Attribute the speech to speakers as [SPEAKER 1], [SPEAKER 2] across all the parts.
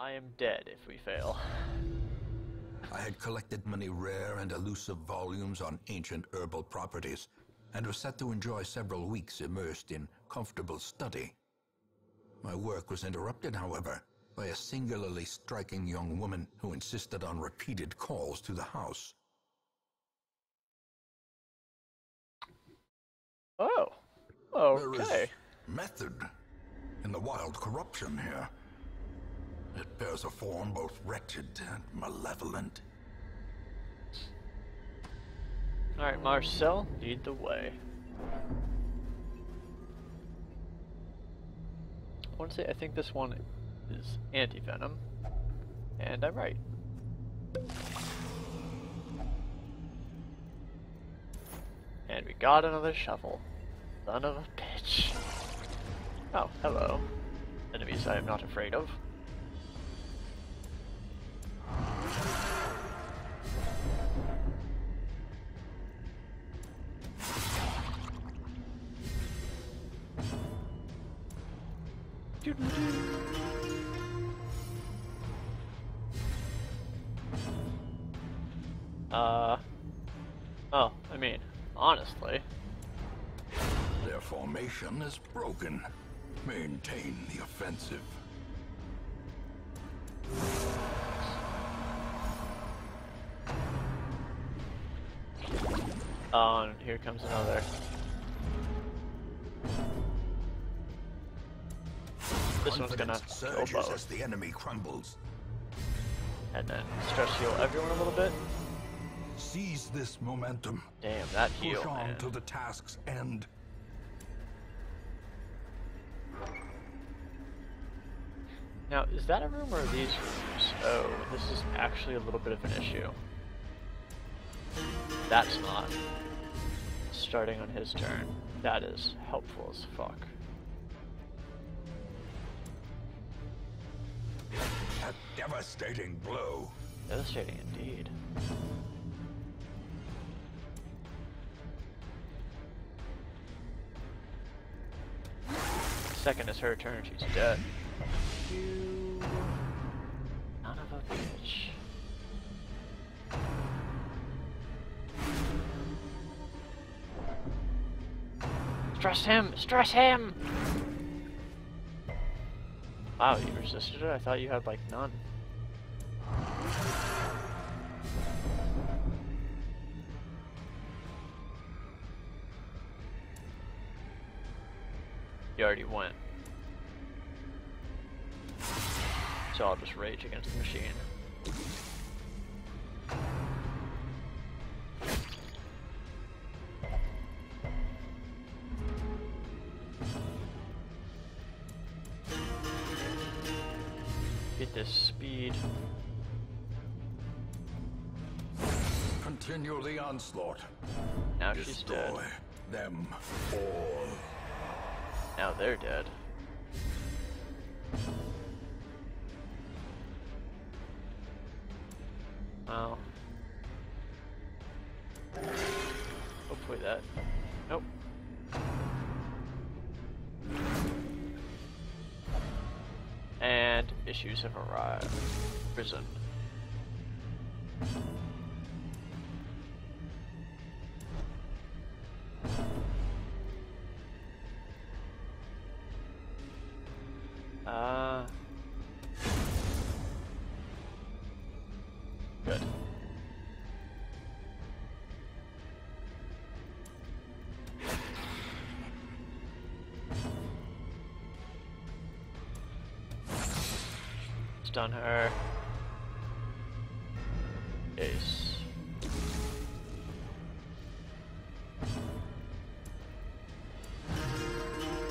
[SPEAKER 1] I am dead if we fail.
[SPEAKER 2] I had collected many rare and elusive volumes on ancient herbal properties, and was set to enjoy several weeks immersed in comfortable study. My work was interrupted, however, by a singularly striking young woman who insisted on repeated calls to the house.
[SPEAKER 1] Oh.
[SPEAKER 2] There is
[SPEAKER 1] Okay.
[SPEAKER 2] method in the wild corruption here. It bears a form both wretched and malevolent.
[SPEAKER 1] Alright, Marcel, lead the way. I want to say I think this one is anti-venom. And I'm right. And we got another shovel. Son of a bitch. Oh, hello. Enemies I am not afraid of. Honestly.
[SPEAKER 2] Their formation is broken. Maintain the offensive.
[SPEAKER 1] Oh, and here comes another. This one's gonna
[SPEAKER 2] Confidence
[SPEAKER 1] go
[SPEAKER 2] surges
[SPEAKER 1] both.
[SPEAKER 2] as the enemy crumbles.
[SPEAKER 1] And then stress heal everyone a little bit.
[SPEAKER 2] Seize this momentum.
[SPEAKER 1] Damn, that
[SPEAKER 2] Push
[SPEAKER 1] heal,
[SPEAKER 2] on
[SPEAKER 1] man.
[SPEAKER 2] to the task's end.
[SPEAKER 1] Now, is that a room or are these rooms? Oh, this is actually a little bit of an issue. That's not. Starting on his turn. That is helpful as fuck.
[SPEAKER 2] A devastating blow.
[SPEAKER 1] Devastating indeed. Second is her turn, she's dead. Son of a bitch. Stress him! Stress him! Wow, you resisted it? I thought you had like none. Rage against the machine. Get this speed.
[SPEAKER 2] Continue the onslaught.
[SPEAKER 1] Now she's dead.
[SPEAKER 2] Them all.
[SPEAKER 1] Now they're dead. Well. Hopefully that. Nope. And issues have arrived. Prison. Stun her. Ace.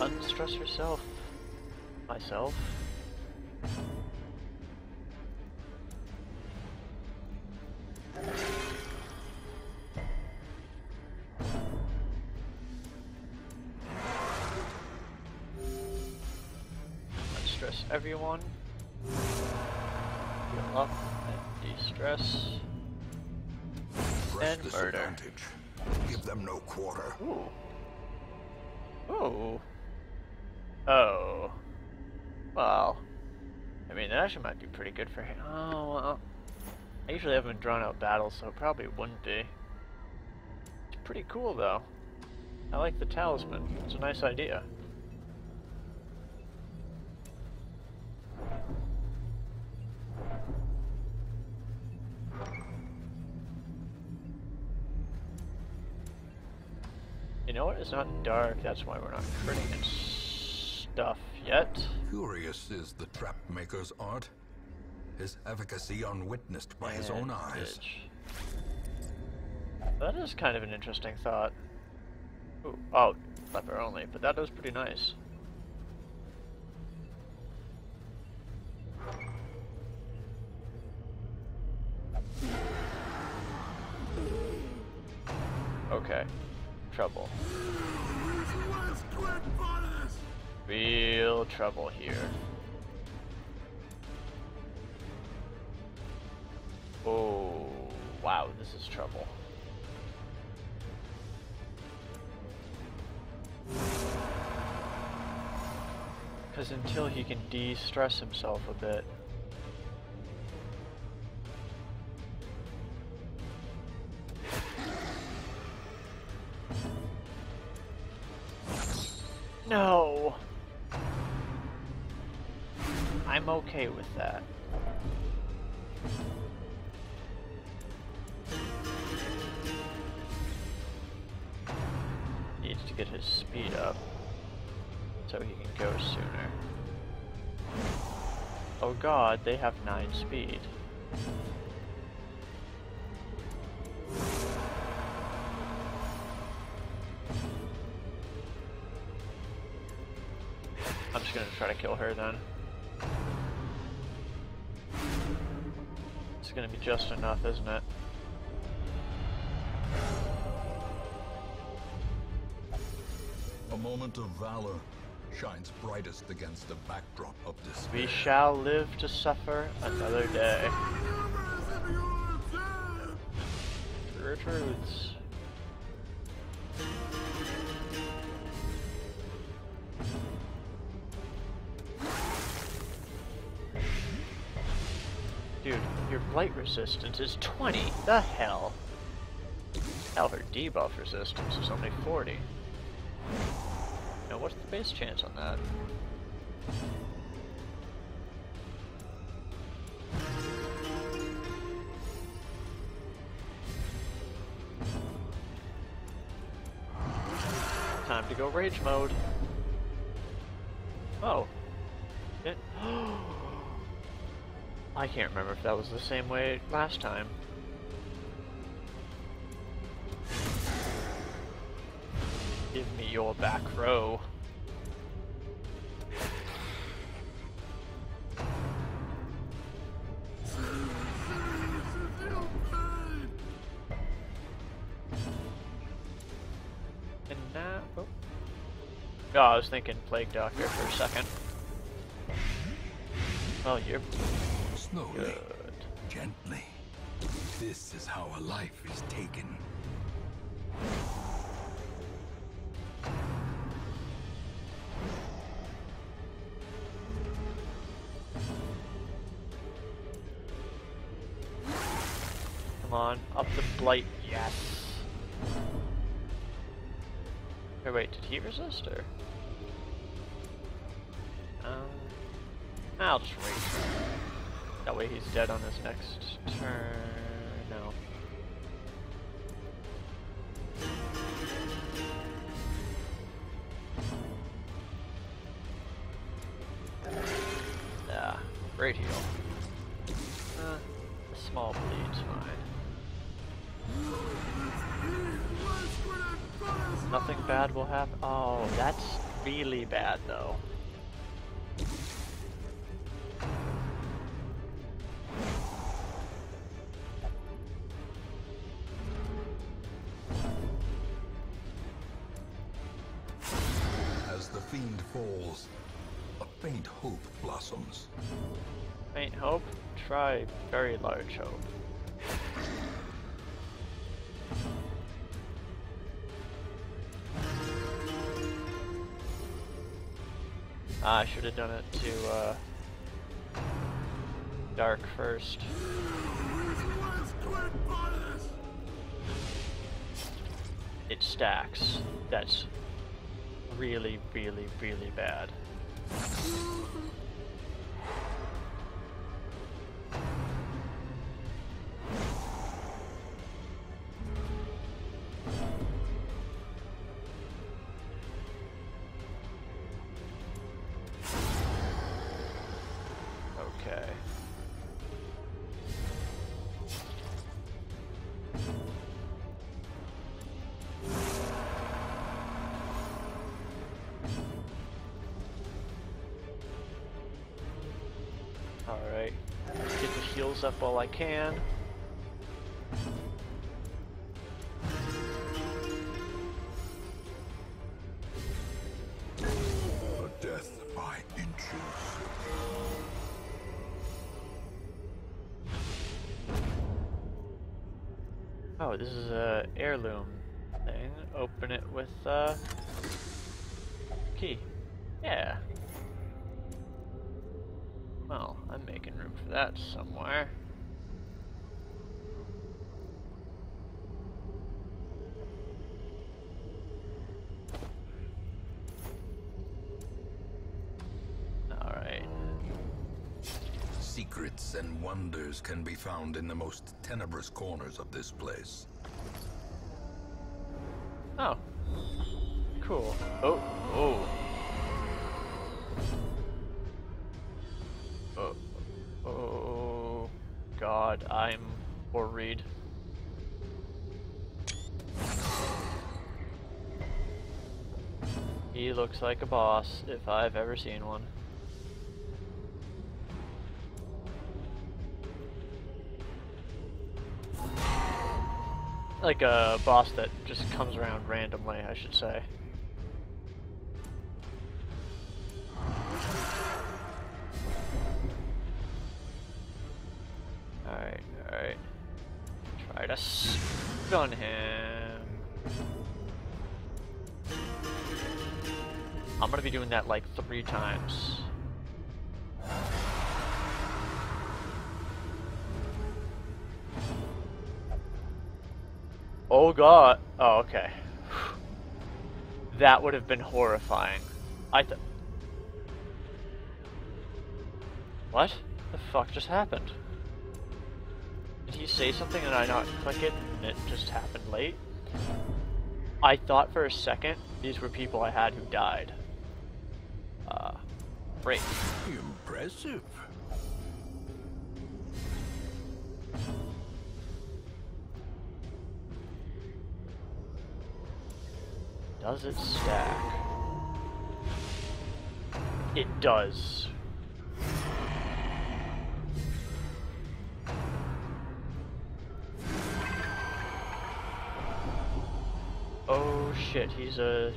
[SPEAKER 1] Unstress yourself. Myself. For him. Oh, well. I usually haven't drawn out battles, so it probably wouldn't be. It's pretty cool, though. I like the talisman. It's a nice idea. You know what? It's not dark. That's why we're not critting and stuff yet.
[SPEAKER 2] Curious is the trap maker's art. His efficacy unwitnessed by his own eyes.
[SPEAKER 1] That is kind of an interesting thought. Ooh, oh, leper only, but that was pretty nice. Okay, trouble. Real trouble here. Is trouble. Because until he can de-stress himself a bit. No! I'm okay with that. They have 9 speed. I'm just gonna try to kill her then. It's gonna be just enough, isn't it?
[SPEAKER 2] A moment of valor shines brightest against the backdrop of.
[SPEAKER 1] We shall live to suffer another day. Truths. Dude, your blight resistance is 20. The hell? Hell, her debuff resistance is only 40. Now, what's the base chance on that? Time to go rage mode. Oh. It. I can't remember if that was the same way last time. Your back row. And now, oh. oh, I was thinking Plague Doctor for a second. Oh, you're
[SPEAKER 2] Slowly,
[SPEAKER 1] good.
[SPEAKER 2] gently. This is how a life is taken.
[SPEAKER 1] On, up the blight, yes. Or wait, did he resist or? Um, I'll just wait. That way he's dead on his next turn. Really bad though.
[SPEAKER 2] As the fiend falls, a faint hope blossoms.
[SPEAKER 1] Faint hope, try very large hope. Ah, I should have done it to uh, dark first. It stacks. That's really, really, really bad. Okay. Alright. Get the heals up while I can. That somewhere. Alright.
[SPEAKER 2] Secrets and wonders can be found in the most tenebrous corners of this place.
[SPEAKER 1] Oh. Cool. Oh, oh. Looks like a boss, if I've ever seen one. Like a boss that just comes around randomly, I should say. Alright, alright. Try to stun him. Gonna be doing that like three times. Oh god. Oh, okay. That would have been horrifying. I th- What the fuck just happened? Did he say something and I not click it and it just happened late? I thought for a second these were people I had who died. Great.
[SPEAKER 2] Impressive.
[SPEAKER 1] Does it stack? It does. Oh shit, he's a...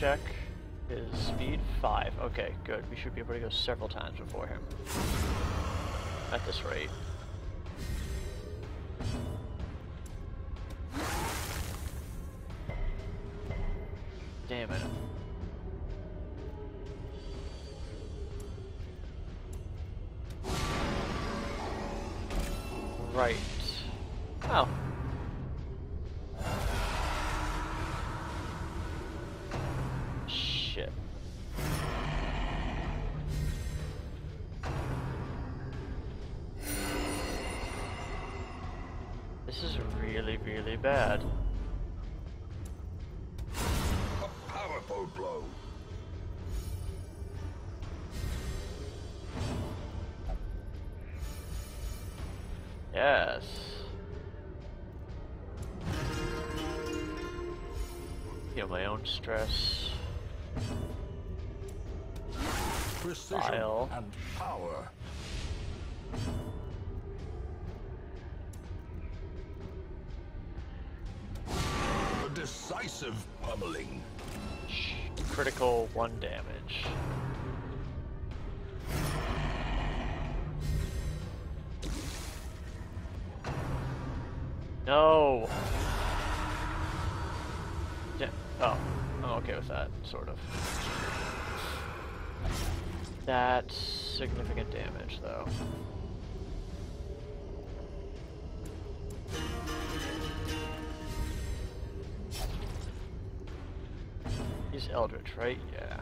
[SPEAKER 1] check his speed. Five. Okay, good. We should be able to go several times before him. At this rate. Damn it. Right. Bad.
[SPEAKER 2] A powerful blow.
[SPEAKER 1] Yes. Feel my own stress.
[SPEAKER 2] Precision
[SPEAKER 1] File.
[SPEAKER 2] and power. Decisive pummeling.
[SPEAKER 1] critical one damage. No! Yeah. Oh, I'm okay with that, sort of. That's significant damage, though. Eldritch, right? Yeah.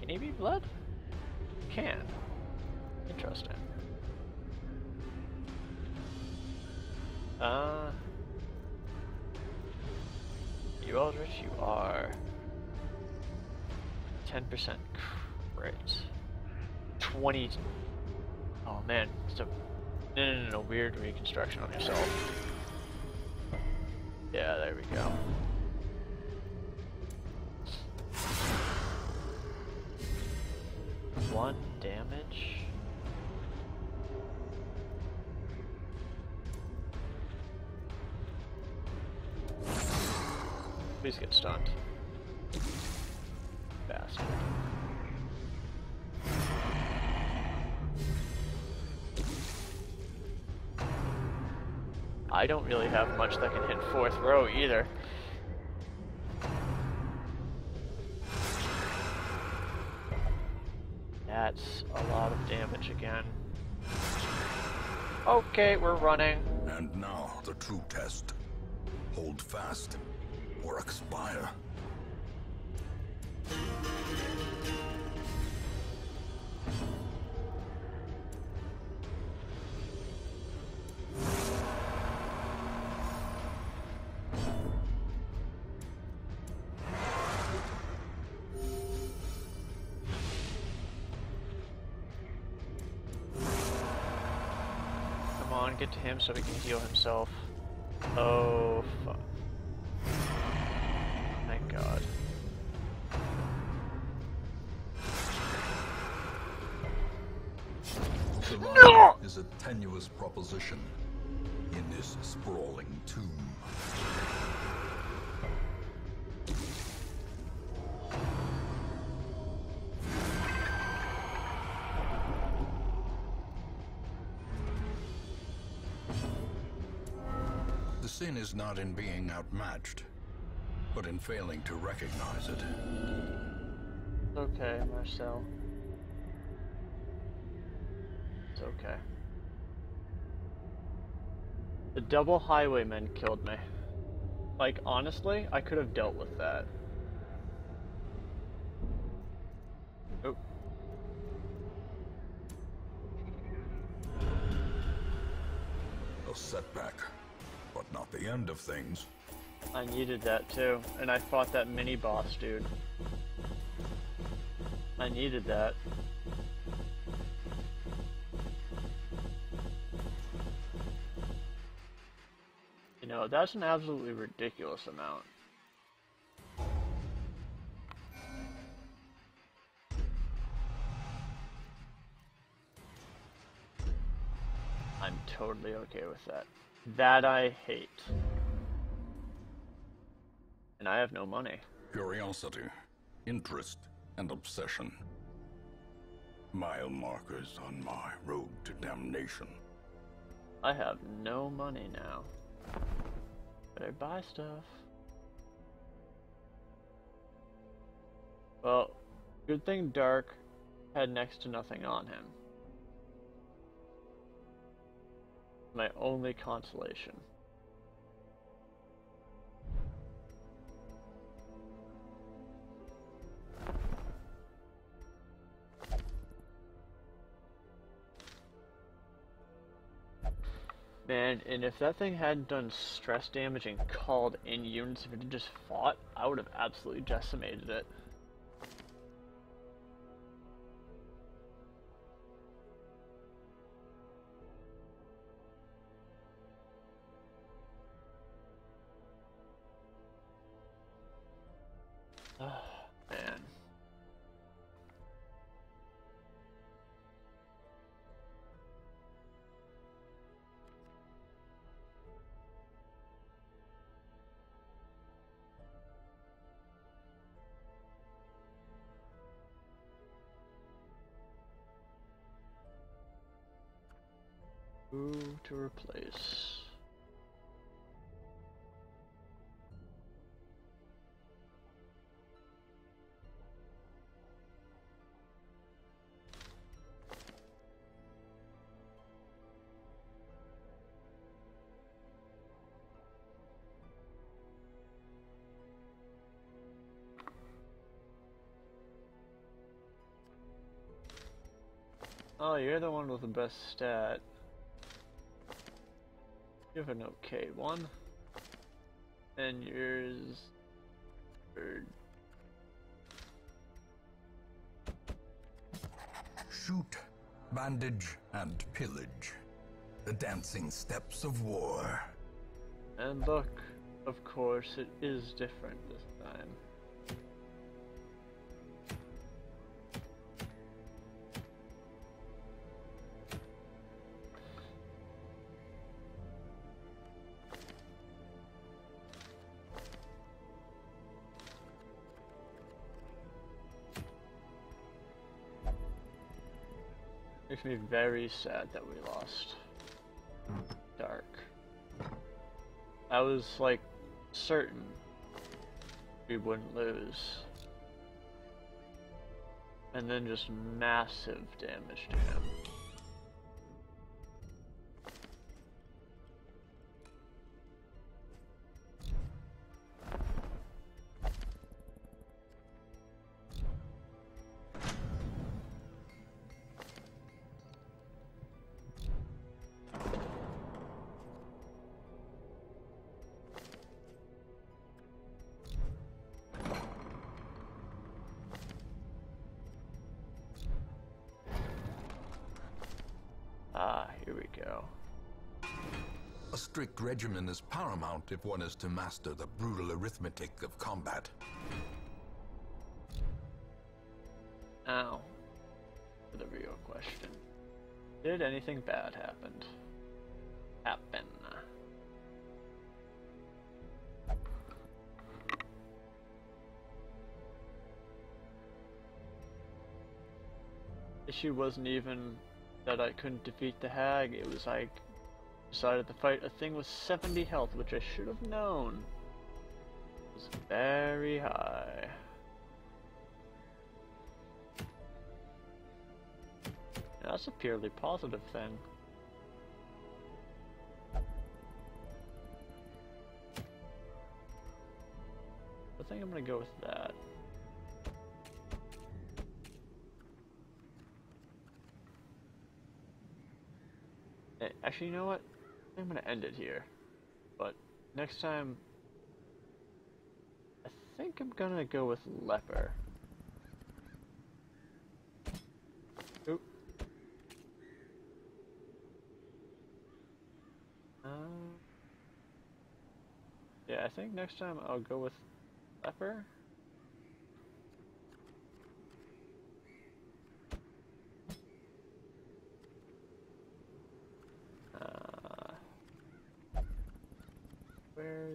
[SPEAKER 1] Can he be blood? Can. Interesting. Uh. You Eldritch, you are 10% crit. 20. Oh man, it's a. No, no, no, no, weird reconstruction on yourself. Yeah, there we go. Damage. Please get stunned. Bastard. I don't really have much that can hit fourth row either. That's a lot of damage again. Okay, we're running.
[SPEAKER 2] And now the true test. Hold fast or expire.
[SPEAKER 1] Him so he can heal himself. Oh, fuck. Thank God.
[SPEAKER 2] Survival is a tenuous proposition in this sprawling tomb. Not in being outmatched, but in failing to recognize it.
[SPEAKER 1] Okay, Marcel. It's okay. The double highwaymen killed me. Like, honestly, I could have dealt with that. Oh.
[SPEAKER 2] A setback, but not the end of things.
[SPEAKER 1] I needed that too, and I fought that mini boss dude. I needed that. You know, that's an absolutely ridiculous amount. I'm totally okay with that. That I hate. And I have no money.
[SPEAKER 2] Curiosity, interest, and obsession. Mile markers on my road to damnation.
[SPEAKER 1] I have no money now. Better buy stuff. Well, good thing Dark had next to nothing on him. My only consolation. Man, and if that thing hadn't done stress damage and called in units, if it had just fought, I would have absolutely decimated it. Who to replace? Oh, you're the one with the best stat. You have an okay one. And yours... Third.
[SPEAKER 2] Shoot, bandage, and pillage. The dancing steps of war.
[SPEAKER 1] And look, of course, it is different this time. Me very sad that we lost. Dark. I was like certain we wouldn't lose. And then just massive damage to him. Here we go.
[SPEAKER 2] A strict regimen is paramount if one is to master the brutal arithmetic of combat.
[SPEAKER 1] Now, for the real question. Did anything bad happen? Happen. Issue wasn't even that I couldn't defeat the hag, it was like decided to fight a thing with 70 health, which I should have known. It was very high. That's a purely positive thing. I think I'm gonna go with that. Actually, you know what? I'm gonna end it here. But next time, I think I'm gonna go with leper. Oop. Um, yeah, I think next time I'll go with leper. Uh,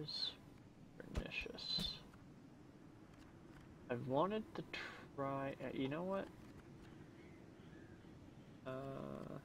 [SPEAKER 1] where's pernicious? I've wanted to try. Uh, you know what? Uh.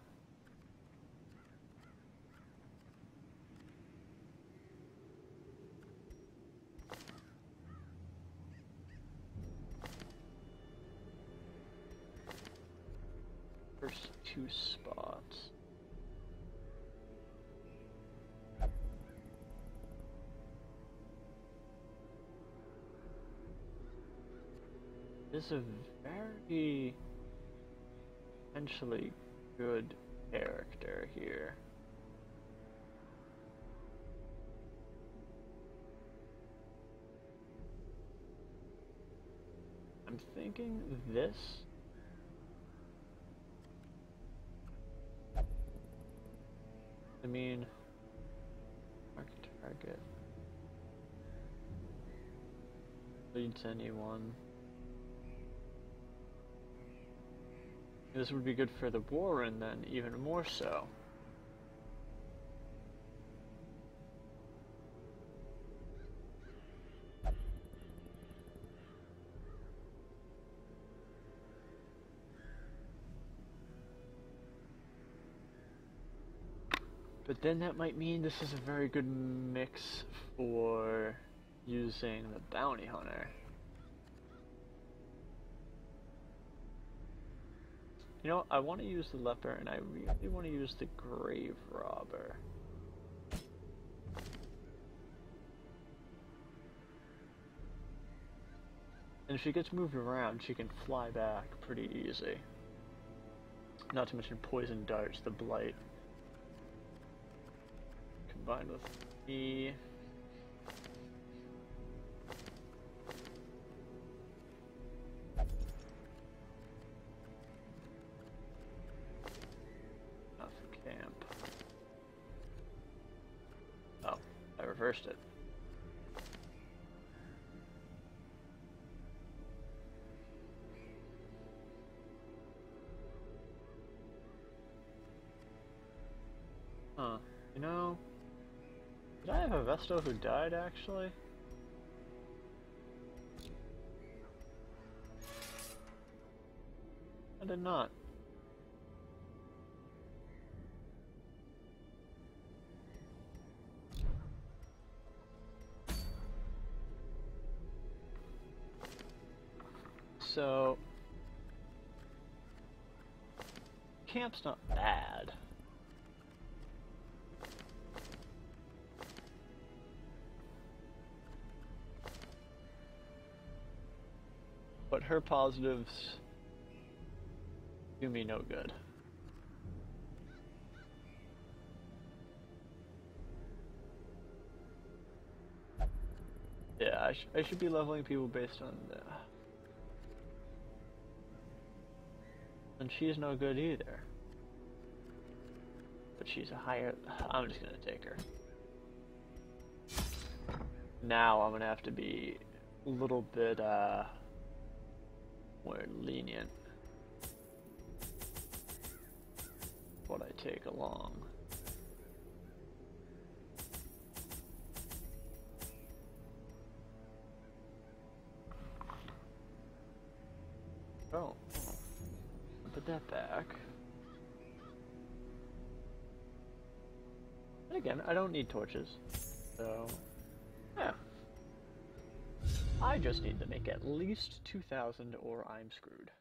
[SPEAKER 1] Is a very potentially good character here. I'm thinking this. I mean, mark target. Leads anyone. This would be good for the Warren then, even more so. But then that might mean this is a very good mix for using the bounty hunter. You know, I want to use the leper and I really want to use the grave robber. And if she gets moved around, she can fly back pretty easy. Not to mention poison darts, the blight. Combined with E. reversed it. Huh. You know, did I have a Vestal who died actually? I did not. So, camp's not bad. But her positives do me no good. Yeah, I, sh I should be leveling people based on the... And she's no good either. But she's a higher... I'm just gonna take her. Now I'm gonna have to be a little bit, uh... more lenient. What I take along. That back. And again, I don't need torches, so yeah. I just need to make at least 2,000 or I'm screwed.